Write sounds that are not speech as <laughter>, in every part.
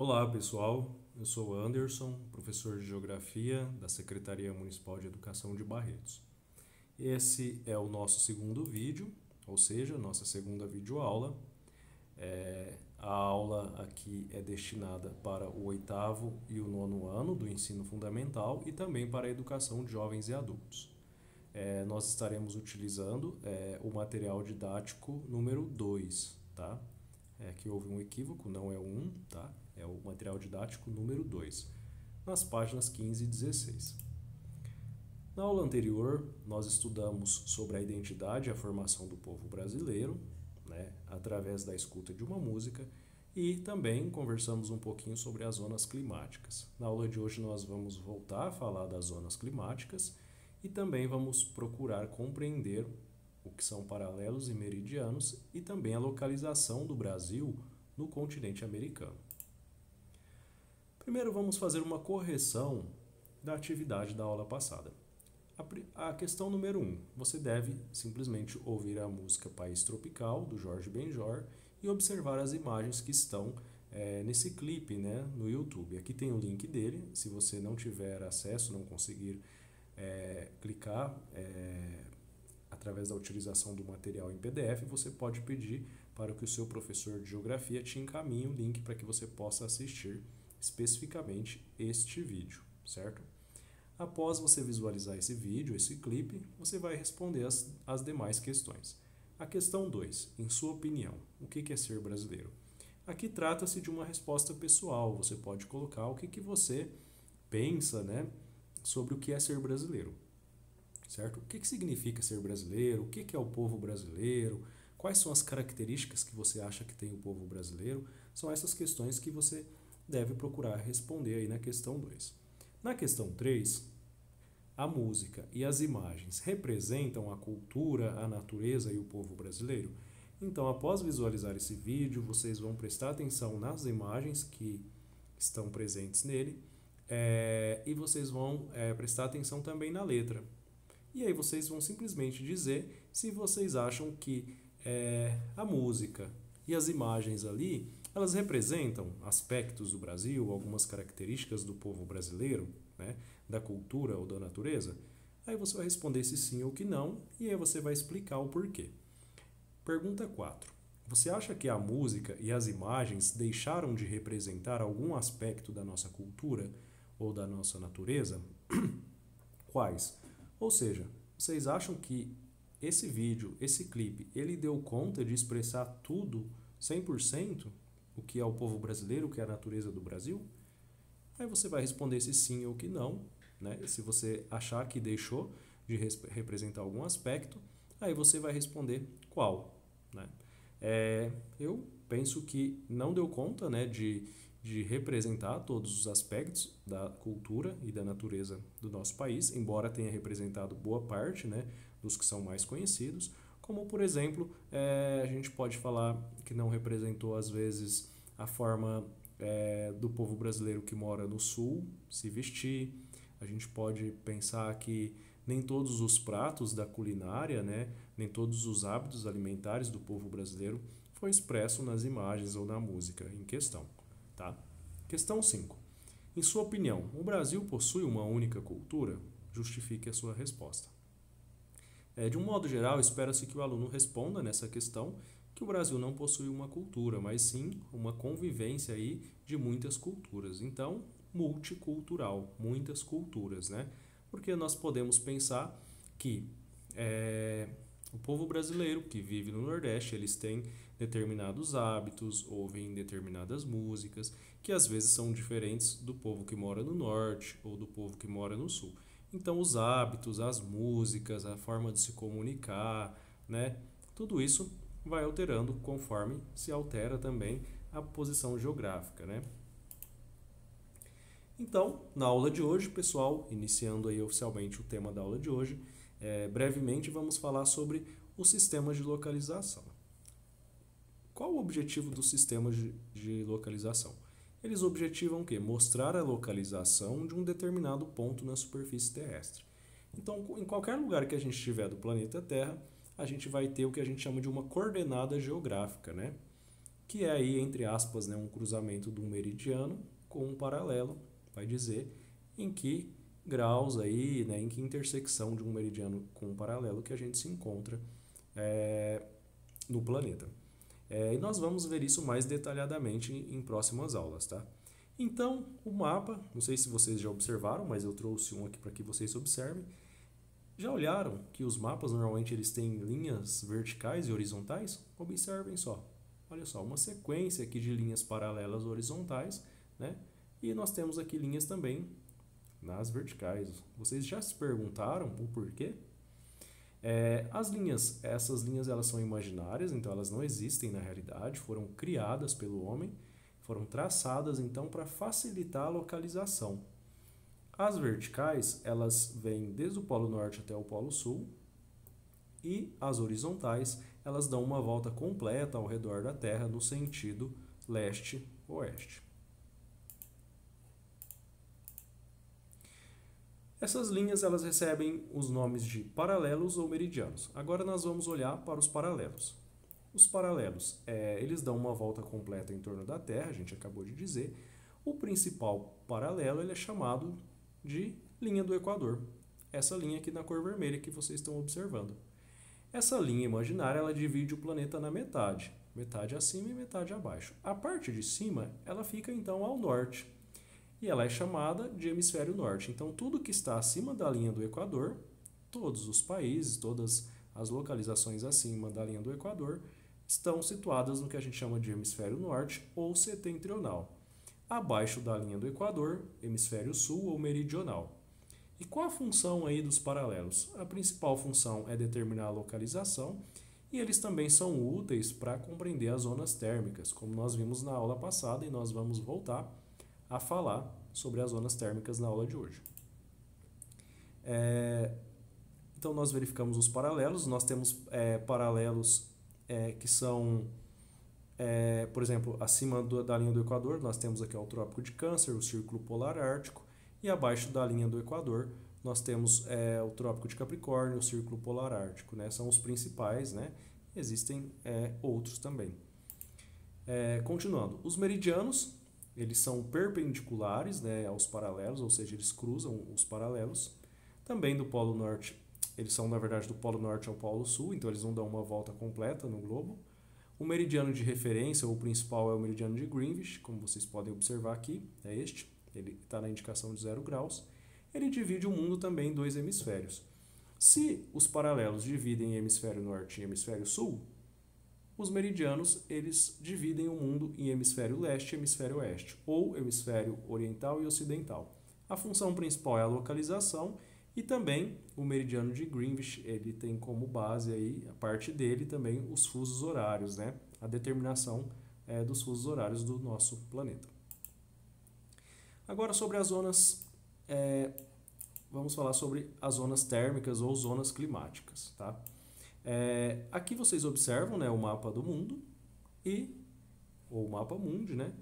Olá pessoal, eu sou Anderson, professor de Geografia da Secretaria Municipal de Educação de Barretos. Esse é o nosso segundo vídeo, ou seja, nossa segunda videoaula. É, a aula aqui é destinada para o oitavo e o nono ano do ensino fundamental e também para a educação de jovens e adultos. É, nós estaremos utilizando é, o material didático número 2, tá? É, aqui houve um equívoco, não é o 1, tá? É o material didático número 2, nas páginas 15 e 16. Na aula anterior, nós estudamos sobre a identidade e a formação do povo brasileiro, né, através da escuta de uma música, e também conversamos um pouquinho sobre as zonas climáticas. Na aula de hoje, nós vamos voltar a falar das zonas climáticas e também vamos procurar compreender o que são paralelos e meridianos e também a localização do Brasil no continente americano. Primeiro vamos fazer uma correção da atividade da aula passada. A, questão número 1. Um, você deve simplesmente ouvir a música País Tropical, do Jorge Benjor, e observar as imagens que estão é, nesse clipe né, no YouTube. Aqui tem o link dele. Se você não tiver acesso, não conseguir é, clicar é, através da utilização do material em PDF, você pode pedir para que o seu professor de Geografia te encaminhe o link para que você possa assistir especificamente este vídeo, certo? Após você visualizar esse vídeo, esse clipe, você vai responder as, as demais questões. A questão 2, em sua opinião, o que é ser brasileiro? Aqui trata-se de uma resposta pessoal, você pode colocar o que, que você pensa né, sobre o que é ser brasileiro. Certo? O que, que significa ser brasileiro? O que, que é o povo brasileiro? Quais são as características que você acha que tem o povo brasileiro? São essas questões que você deve procurar responder aí na questão 2. Na questão 3, a música e as imagens representam a cultura, a natureza e o povo brasileiro? Então, após visualizar esse vídeo, vocês vão prestar atenção nas imagens que estão presentes nele é, e vocês vão é, prestar atenção também na letra. E aí vocês vão simplesmente dizer se vocês acham que é, a música e as imagens ali elas representam aspectos do Brasil, algumas características do povo brasileiro, né, da cultura ou da natureza? Aí você vai responder se sim ou que não, e aí você vai explicar o porquê. Pergunta 4. Você acha que a música e as imagens deixaram de representar algum aspecto da nossa cultura ou da nossa natureza? <clears throat> Quais? Ou seja, vocês acham que esse vídeo, esse clipe, ele deu conta de expressar tudo 100%? o que é o povo brasileiro, o que é a natureza do Brasil? Aí você vai responder se sim ou que não, né? Se você achar que deixou de representar algum aspecto, aí você vai responder qual, né? É, eu penso que não deu conta, né, de, de representar todos os aspectos da cultura e da natureza do nosso país, embora tenha representado boa parte, né, dos que são mais conhecidos como por exemplo, é, a gente pode falar que não representou às vezes a forma é, do povo brasileiro que mora no sul se vestir. A gente pode pensar que nem todos os pratos da culinária, né, nem todos os hábitos alimentares do povo brasileiro foi expresso nas imagens ou na música em questão. Tá? Questão 5. Em sua opinião, o Brasil possui uma única cultura? Justifique a sua resposta. É, de um modo geral, espera-se que o aluno responda nessa questão que o Brasil não possui uma cultura, mas sim uma convivência aí de muitas culturas. Então, multicultural, muitas culturas, né? Porque nós podemos pensar que é, o povo brasileiro que vive no Nordeste, eles têm determinados hábitos, ouvem determinadas músicas, que às vezes são diferentes do povo que mora no Norte ou do povo que mora no Sul. Então, os hábitos, as músicas, a forma de se comunicar, né? Tudo isso vai alterando conforme se altera também a posição geográfica, né? Então, na aula de hoje, pessoal, iniciando aí oficialmente o tema da aula de hoje, é, brevemente vamos falar sobre o sistema de localização. Qual o objetivo do sistema de, de localização? Eles objetivam o quê? Mostrar a localização de um determinado ponto na superfície terrestre. Então, em qualquer lugar que a gente estiver do planeta Terra, a gente vai ter o que a gente chama de uma coordenada geográfica, né? que é aí, entre aspas, né, um cruzamento do meridiano com um paralelo, vai dizer em que graus aí, né, em que intersecção de um meridiano com um paralelo que a gente se encontra é, no planeta. É, e nós vamos ver isso mais detalhadamente em, próximas aulas, tá? Então, o mapa, não sei se vocês já observaram, mas eu trouxe um aqui para que vocês observem. Já olharam que os mapas normalmente eles têm linhas verticais e horizontais? Observem só. Olha só, uma sequência aqui de linhas paralelas horizontais, né? E nós temos aqui linhas também nas verticais. Vocês já se perguntaram o porquê? É, as linhas, essas linhas elas são imaginárias, então elas não existem na realidade, foram criadas pelo homem, foram traçadas então para facilitar a localização. As verticais, elas vêm desde o polo norte até o polo sul, e as horizontais, elas dão uma volta completa ao redor da Terra no sentido leste-oeste. Essas linhas elas recebem os nomes de paralelos ou meridianos. Agora nós vamos olhar para os paralelos. Os paralelos, é, eles dão uma volta completa em torno da Terra, a gente acabou de dizer. O principal paralelo ele é chamado de linha do Equador. Essa linha aqui na cor vermelha que vocês estão observando. Essa linha imaginária ela divide o planeta na metade, metade acima e metade abaixo. A parte de cima ela fica então ao norte, e ela é chamada de hemisfério norte. Então, tudo que está acima da linha do Equador, todos os países, todas as localizações acima da linha do Equador, estão situadas no que a gente chama de hemisfério norte ou setentrional. Abaixo da linha do Equador, hemisfério sul ou meridional. E qual a função aí dos paralelos? A principal função é determinar a localização e eles também são úteis para compreender as zonas térmicas, como nós vimos na aula passada e nós vamos voltar a falar sobre as zonas térmicas na aula de hoje. É, então, nós verificamos os paralelos. Nós temos é, paralelos é, que são, é, por exemplo, acima do, da linha do Equador, nós temos aqui o Trópico de Câncer, o Círculo Polar Ártico, e abaixo da linha do Equador, nós temos é, o Trópico de Capricórnio, o Círculo Polar Ártico. Né? São os principais, né? existem é, outros também. É, continuando, os meridianos eles são perpendiculares né, aos paralelos, ou seja, eles cruzam os paralelos. Também do Polo Norte, eles são, na verdade, do Polo Norte ao Polo Sul, então eles não dão uma volta completa no globo. O meridiano de referência, ou principal, é o meridiano de Greenwich, como vocês podem observar aqui, é este, ele está na indicação de zero graus. Ele divide o mundo também em dois hemisférios. Se os paralelos dividem hemisfério norte e hemisfério sul, os meridianos eles dividem o mundo em hemisfério leste e hemisfério oeste, ou hemisfério oriental e ocidental. A função principal é a localização e também o meridiano de Greenwich, ele tem como base aí, a parte dele também os fusos horários, né? A determinação é, dos fusos horários do nosso planeta. Agora sobre as zonas, é, vamos falar sobre as zonas térmicas ou zonas climáticas, tá? É, aqui vocês observam né, o mapa do mundo e ou o mapa mundi, né?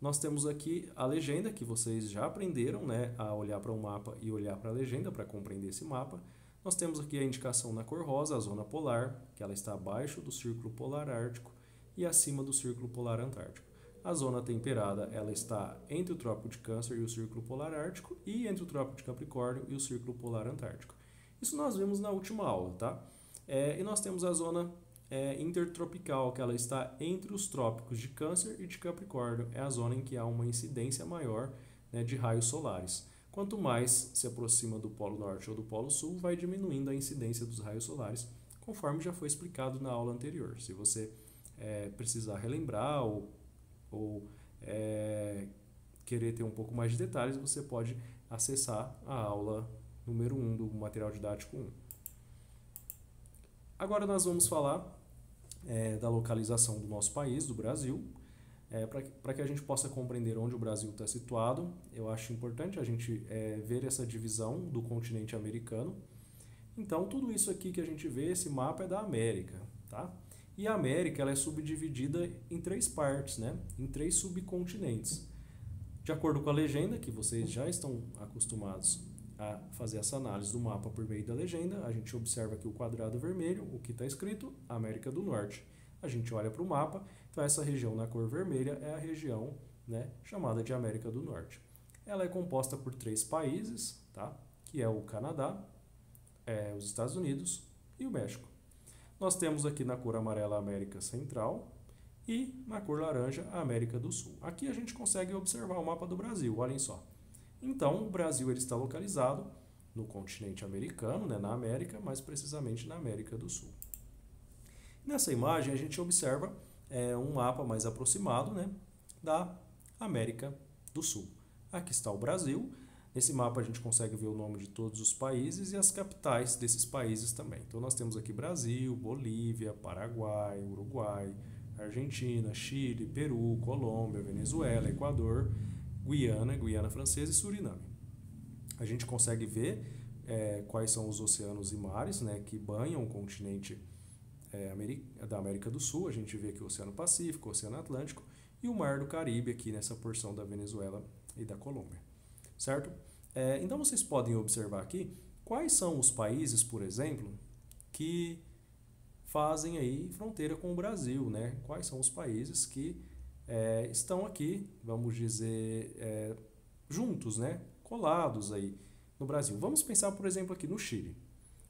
Nós temos aqui a legenda que vocês já aprenderam, né, a olhar para o um mapa e olhar para a legenda para compreender esse mapa. Nós temos aqui a indicação na cor rosa, a zona polar, que ela está abaixo do círculo polar ártico e acima do círculo polar antártico. A zona temperada, ela está entre o trópico de Câncer e o círculo polar ártico e entre o trópico de Capricórnio e o círculo polar antártico. Isso nós vimos na última aula, tá? É, e nós temos a zona é, intertropical, que ela está entre os trópicos de Câncer e de Capricórnio. É a zona em que há uma incidência maior né, de raios solares. Quanto mais se aproxima do Polo Norte ou do Polo Sul, vai diminuindo a incidência dos raios solares, conforme já foi explicado na aula anterior. Se você é, precisar relembrar ou, ou é, querer ter um pouco mais de detalhes, você pode acessar a aula número 1 do material didático 1. Agora nós vamos falar é, da localização do nosso país, do Brasil, é, para que a gente possa compreender onde o Brasil está situado. Eu acho importante a gente é, ver essa divisão do continente americano. Então, tudo isso aqui que a gente vê, esse mapa é da América, tá? E a América ela é subdividida em três partes, né? em três subcontinentes. De acordo com a legenda, que vocês já estão acostumados a fazer essa análise do mapa por meio da legenda, a gente observa aqui o quadrado vermelho, o que está escrito América do Norte. A gente olha para o mapa Então, essa região na cor vermelha é a região né, chamada de América do Norte. Ela é composta por três países, tá? que é o Canadá, é, os Estados Unidos e o México. Nós temos aqui na cor amarela a América Central e na cor laranja a América do Sul. Aqui a gente consegue observar o mapa do Brasil, olhem só. Então, o Brasil ele está localizado no continente americano, né, na América, mais precisamente na América do Sul. Nessa imagem a gente observa é, um mapa mais aproximado né, da América do Sul. Aqui está o Brasil. Nesse mapa a gente consegue ver o nome de todos os países e as capitais desses países também. Então nós temos aqui Brasil, Bolívia, Paraguai, Uruguai, Argentina, Chile, Peru, Colômbia, Venezuela, Equador, Guiana, Guiana Francesa e Suriname. A gente consegue ver é, quais são os oceanos e mares né, que banham o continente é, da América do Sul. A gente vê aqui o Oceano Pacífico, o Oceano Atlântico e o Mar do Caribe aqui nessa porção da Venezuela e da Colômbia, certo? É, então vocês podem observar aqui quais são os países, por exemplo, que fazem aí fronteira com o Brasil, né? Quais são os países que é, estão aqui, vamos dizer, é, juntos, né? colados aí no Brasil. Vamos pensar, por exemplo, aqui no Chile.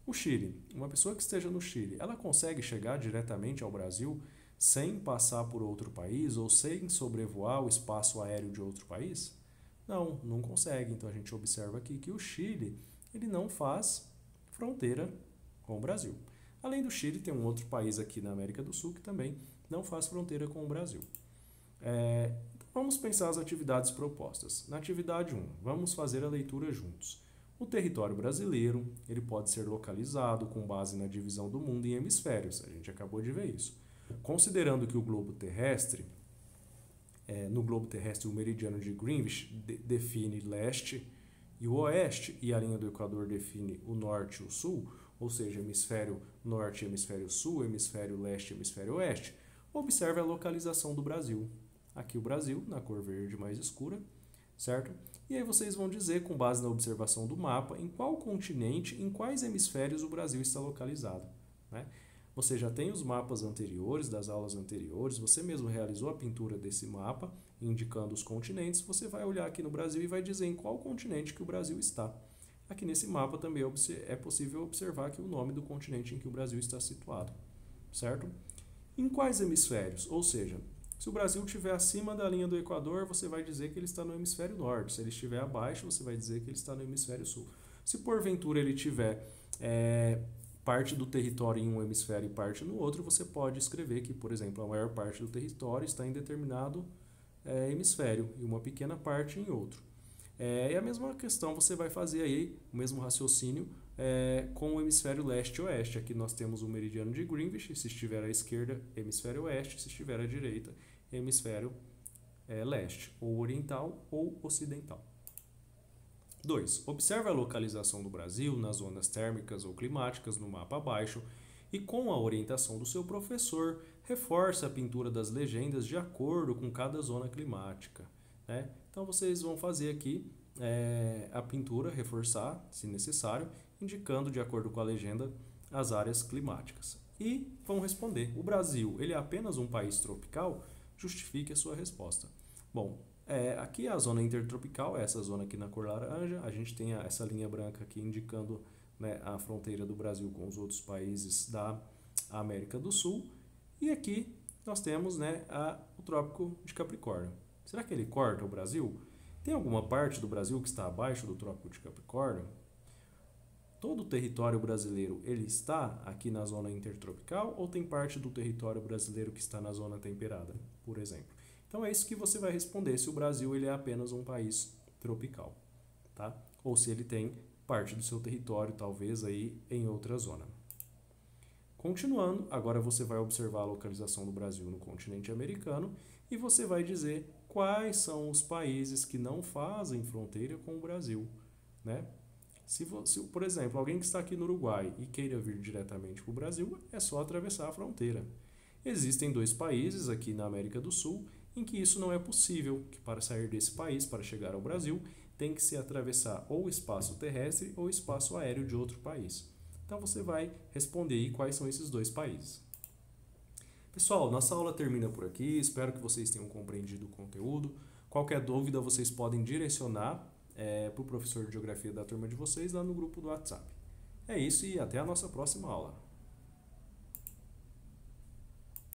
O Chile, uma pessoa que esteja no Chile, ela consegue chegar diretamente ao Brasil sem passar por outro país ou sem sobrevoar o espaço aéreo de outro país? Não, não consegue. Então a gente observa aqui que o Chile ele não faz fronteira com o Brasil. Além do Chile, tem um outro país aqui na América do Sul que também não faz fronteira com o Brasil. É, Vamos pensar as atividades propostas. Na atividade 1, vamos fazer a leitura juntos. O território brasileiro ele pode ser localizado com base na divisão do mundo em hemisférios. A gente acabou de ver isso. Considerando que o globo terrestre, é, no globo terrestre o meridiano de Greenwich de, define leste e o oeste, e a linha do Equador define o norte e o sul, ou seja, hemisfério norte, hemisfério sul, hemisfério leste, hemisfério oeste, observe a localização do Brasil aqui o Brasil, na cor verde mais escura, certo? E aí vocês vão dizer, com base na observação do mapa, em qual continente, em quais hemisférios o Brasil está localizado. Né? Você já tem os mapas anteriores, das aulas anteriores, você mesmo realizou a pintura desse mapa, indicando os continentes, você vai olhar aqui no Brasil e vai dizer em qual continente que o Brasil está. Aqui nesse mapa também é possível observar aqui o nome do continente em que o Brasil está situado, certo? Em quais hemisférios? Ou seja, se o Brasil estiver acima da linha do Equador, você vai dizer que ele está no hemisfério norte. Se ele estiver abaixo, você vai dizer que ele está no hemisfério sul. Se porventura ele tiver é, parte do território em um hemisfério e parte no outro, você pode escrever que, por exemplo, a maior parte do território está em determinado é, hemisfério e uma pequena parte em outro. É, e a mesma questão você vai fazer aí, o mesmo raciocínio, é, com o hemisfério leste-oeste. Aqui nós temos o meridiano de Greenwich, se estiver à esquerda, hemisfério oeste, se estiver à direita, hemisfério é, leste, ou oriental ou ocidental. 2. Observe a localização do Brasil nas zonas térmicas ou climáticas no mapa abaixo e, com a orientação do seu professor, reforce a pintura das legendas de acordo com cada zona climática. Né? Então, vocês vão fazer aqui é, a pintura, reforçar, se necessário, indicando, de acordo com a legenda, as áreas climáticas. E vão responder: o Brasil ele é apenas um país tropical? Justifique a sua resposta. Bom, é, aqui a zona intertropical, é essa zona aqui na cor laranja, a gente tem essa linha branca aqui indicando né, a fronteira do Brasil com os outros países da América do Sul. E aqui nós temos né, a, o Trópico de Capricórnio. Será que ele corta o Brasil? Tem alguma parte do Brasil que está abaixo do Trópico de Capricórnio? Todo o território brasileiro ele está aqui na zona intertropical ou tem parte do território brasileiro que está na zona temperada, por exemplo? Então é isso que você vai responder se o Brasil ele é apenas um país tropical, tá? Ou se ele tem parte do seu território talvez aí em outra zona. Continuando, agora você vai observar a localização do Brasil no continente americano e você vai dizer quais são os países que não fazem fronteira com o Brasil, né? Se, por exemplo, alguém que está aqui no Uruguai e queira vir diretamente para o Brasil, é só atravessar a fronteira. Existem dois países aqui na América do Sul em que isso não é possível, que para sair desse país, para chegar ao Brasil, tem que se atravessar ou espaço terrestre ou espaço aéreo de outro país. Então você vai responder aí quais são esses dois países. Pessoal, nossa aula termina por aqui. Espero que vocês tenham compreendido o conteúdo. Qualquer dúvida, vocês podem direcionar é, para o professor de Geografia da turma de vocês lá no grupo do WhatsApp. É isso e até a nossa próxima aula.